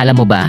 Alam mo ba,